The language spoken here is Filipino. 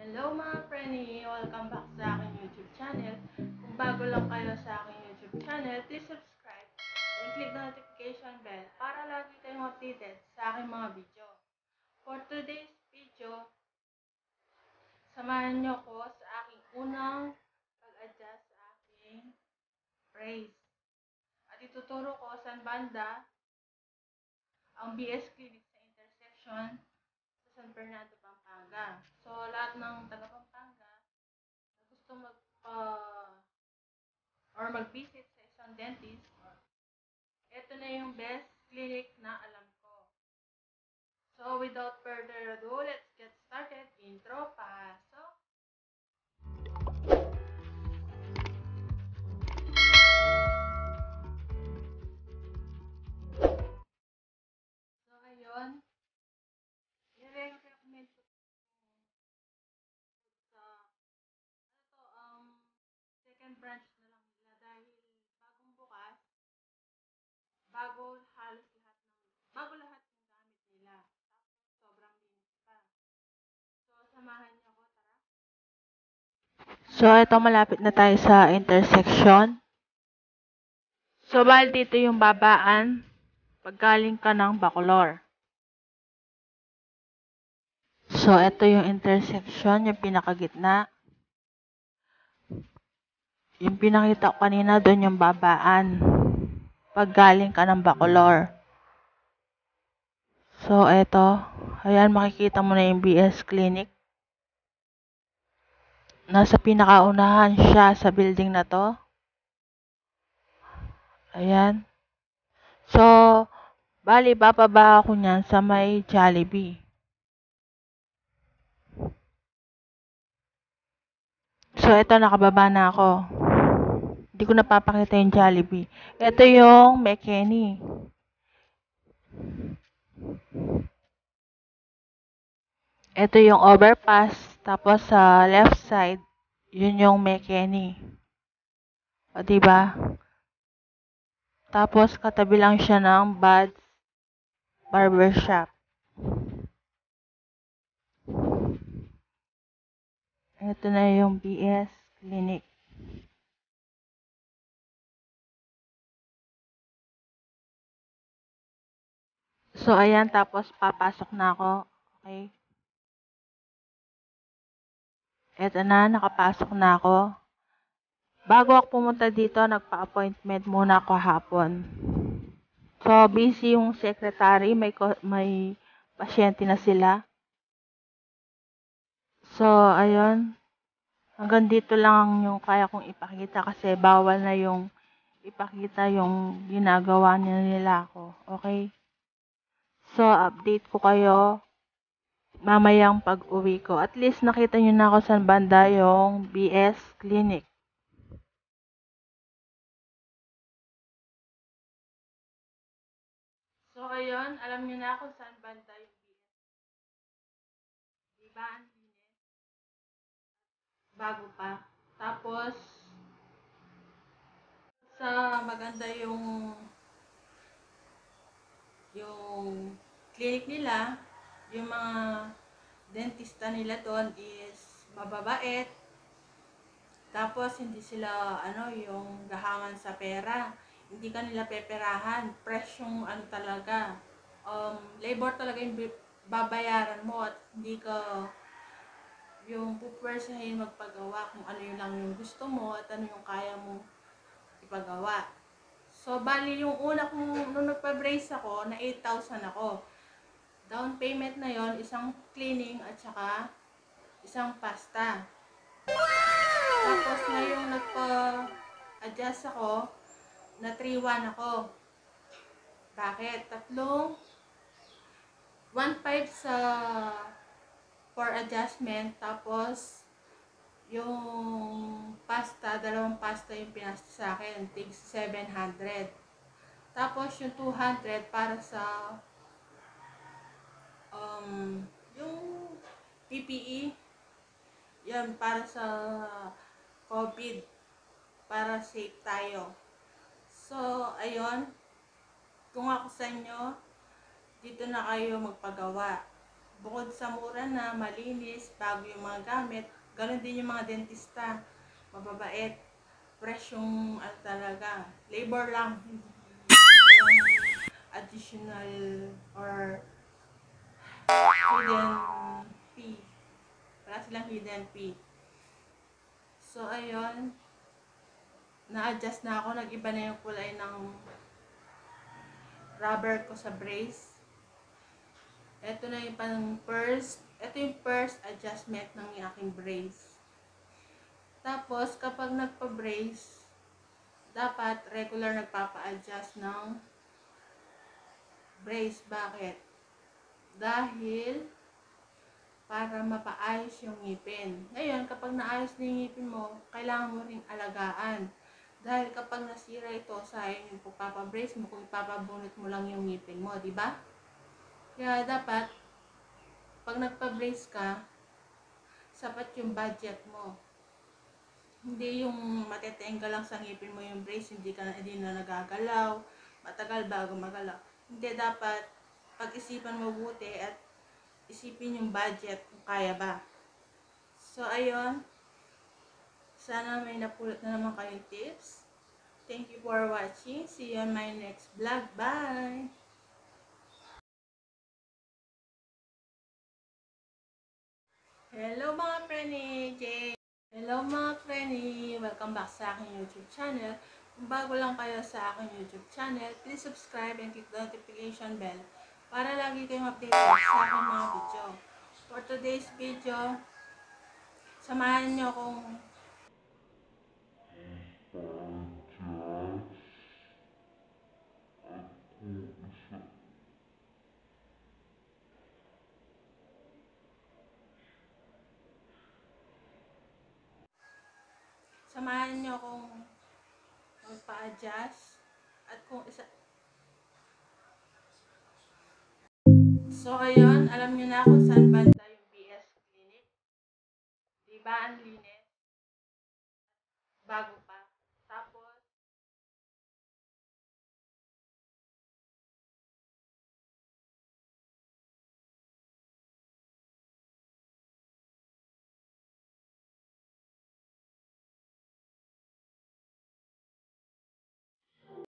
Hello mga preni! Welcome back sa aking YouTube channel. Kung bago lang kayo sa aking YouTube channel, please subscribe and click the notification bell para lagi kayong updated sa aking mga video. For today's video, samahan niyo ko sa aking unang pag-adjust sa aking phrase. At ituturo ko saan banda ang BS Clinic sa intersection sa San Fernando, Pampanga. So, lahat ng taga Pampanga na gusto mag uh, or mag-visit sa isang dentist, ito na yung best clinic na alam ko. So, without further ado, let's get started. Intro, pasok! So, ito malapit na tayo sa intersection. So, bali dito yung babaan paggaling ka ng Bacolor. So, ito yung intersection, yung pinakagitna. Yung pinakita ko kanina, doon yung babaan. Pag galing ka ng Bacolor. So, ito. Ayan, makikita mo na yung BS Clinic. Nasa pinakaunahan siya sa building na to. Ayan. So, bali, bababa ako niyan sa may Jollibee. So, ito, nakababa na ako. Hindi ko napapakita yung Jollibee. Ito yung McKinney. Ito yung overpass. Tapos, sa left side, yun yung McKinney. O, diba? Tapos, katabi lang siya ng Bud's Barbershop. Ito na yung BS Clinic. So, ayan. Tapos, papasok na ako. Okay. Ito na. Nakapasok na ako. Bago ako pumunta dito, nagpa-appointment muna ako hapon. So, busy yung secretary. May, may pasyente na sila. So, ayun. Hanggang dito lang yung kaya kong ipakita kasi bawal na yung ipakita yung ginagawa nila ako. Okay? So, update ko kayo mamayang pag-uwi ko. At least nakita nyo na ako sa banda yung BS Clinic. So, ayun. Alam nyo na kung saan banda yung BS. Diba? Ang. Bago pa. Tapos, sa maganda yung yung clinic nila, yung mga dentista nila doon is mababait. Tapos, hindi sila, ano, yung gahangan sa pera. Hindi ka nila peperahan. Fresh yung, ano talaga, um, labor talaga yung babayaran mo at hindi ka yung pupwersahin magpagawa kung ano yung lang yung gusto mo at ano yung kaya mo ipagawa. So, bali yung una kong, nung nagpa-brace ako, na 8,000 ako. Down payment na yon isang cleaning at saka isang pasta. Tapos ngayong nagpa-adjust ako, na 3-1 ako. Bakit? Tatlong 1.5 sa for adjustment, tapos yung pasta, dalawang pasta yung pinasta sa akin, tig 700. Tapos yung 200 para sa um, yung PPE, yan para sa COVID, para safe tayo. So, ayun, kung ako sa inyo, dito na kayo magpagawa. bukod sa mura na, malinis, bago yung mga gamit, ganun din yung mga dentista. Mababait. Fresh yung ano talaga. Labor lang. Additional or hidden fee. Wala silang hidden fee. So, ayun. Na-adjust na ako. Nag-iba na yung kulay ng rubber ko sa brace. Ito na yung pang first. Ito yung first adjustment ng aking brace. Tapos, kapag nagpa-brace, dapat regular nagpapa-adjust ng brace. Bakit? Dahil para mapaayos yung ngipin. Ngayon, kapag naayos na yung ngipin mo, kailangan mo ring alagaan. Dahil kapag nasira ito, sayang yung pagpapabrace mo kung ipapabunot mo lang yung ngipin mo, di ba? Kaya dapat, pag nagpa-brace ka, sapat yung budget mo. Hindi yung matetaing ka lang sa ngipin mo yung brace, hindi ka hindi na nagagalaw, matagal bago magalaw. Hindi dapat pag-isipan mabuti at isipin yung budget kung kaya ba. So, ayun. Sana may napulot na naman kayong tips. Thank you for watching. See you on my next vlog. Bye! Hello mga preni! Hello mga preni! Welcome back sa aking YouTube channel. Kung bago lang kayo sa aking YouTube channel, please subscribe and click the notification bell para lagi kayong updated sa aking mga video. For today's video, samahan nyo kung samahan nyo kung magpa-adjust at kung isa So, ayun, alam nyo na kung saan banda yung BS Clinic. Diba, ang linis?